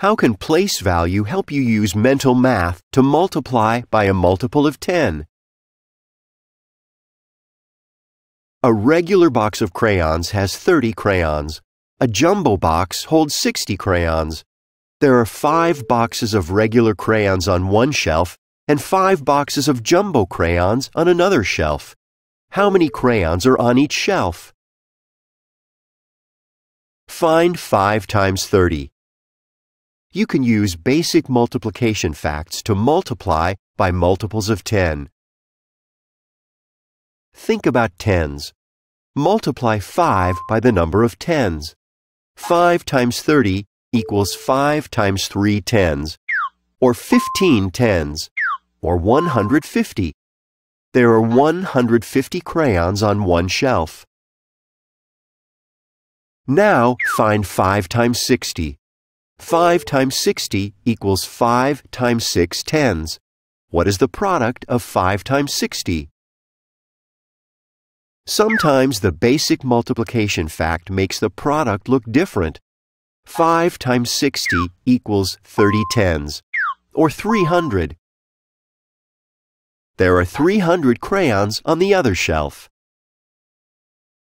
How can place value help you use mental math to multiply by a multiple of 10? A regular box of crayons has 30 crayons. A jumbo box holds 60 crayons. There are five boxes of regular crayons on one shelf and five boxes of jumbo crayons on another shelf. How many crayons are on each shelf? Find 5 times 30. You can use basic multiplication facts to multiply by multiples of 10. Think about tens. Multiply 5 by the number of tens. 5 times 30 equals 5 times 3 tens, or 15 tens, or 150. There are 150 crayons on one shelf. Now find 5 times 60. 5 times 60 equals 5 times 6 tens. What is the product of 5 times 60? Sometimes the basic multiplication fact makes the product look different. 5 times 60 equals 30 tens, or 300. There are 300 crayons on the other shelf.